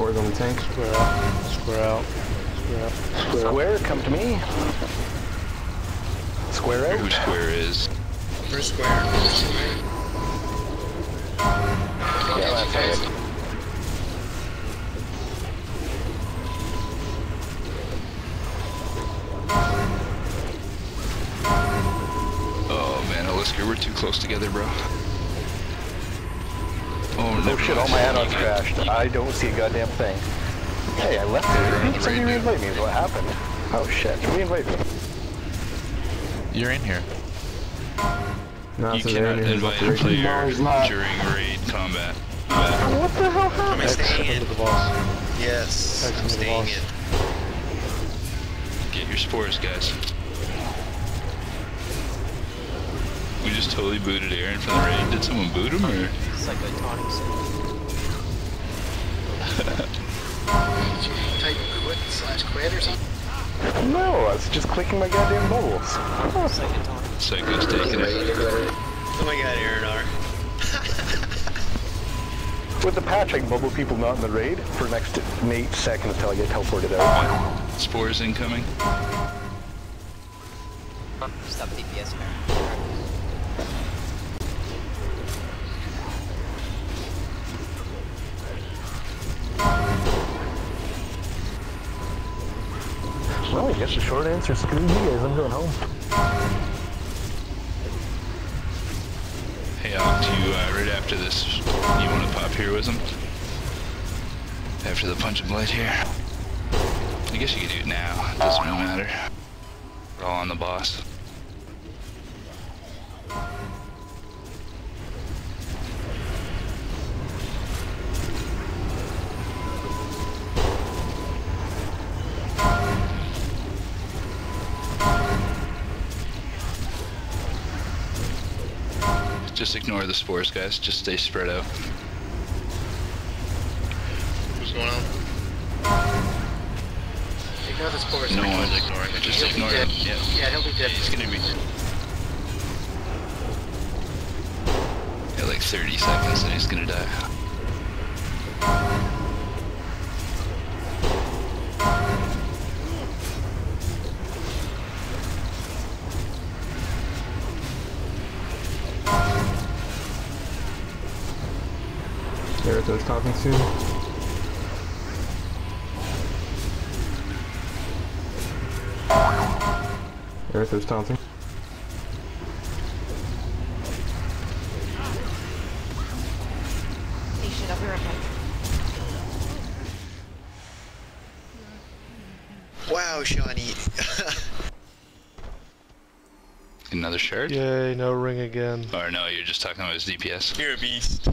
Spores on the tank. Square out. Square out. Square out. Square out. Square, come to me. Square Who square is? First square. First square. Yeah, that's it. Oh man, Alisker, we're too close together, bro. Oh, Oh shit, all my add-ons crashed. I don't see a goddamn thing. Hey, I left it. Somebody reinvite me. What happened? Oh shit, reinvite me. You're in here. No, You so they're cannot invite a He's player he's during raid combat. What the hell happened? I'm I staying in? the boss. Yes, I'm staying in. get your spores, guys. Just totally booted Aaron from the raid. Did someone boot him or? Did you type quit slash quit or something? No, I was just clicking my goddamn bubbles. Psycho's taking it. Oh my god, Aaron R. With the patch, I can bubble people not in the raid for the next eight seconds until I get teleported out. Spores incoming. Stop DPS here. Guess the short answer is screw you guys. I'm going home. Hey, Oct, you, uh, right after this, you want to pop heroism? After the Pungent Blight here? I guess you could do it now. It doesn't really matter. We're all on the boss. Just ignore the spores, guys. Just stay spread out. What's going on? Ignore the spores. No one. ignoring it. Just He'll be ignore dead. him. Yeah. Yeah, he'll be dead. He's gonna be. Yeah, like 30 seconds and he's gonna die. Naruto's talking soon. Naruto's taunting. Hey, shit, I'll be right back. Wow, Shawnee. Another shard? Yay, no ring again. Or no, you're just talking about his DPS. You're a beast.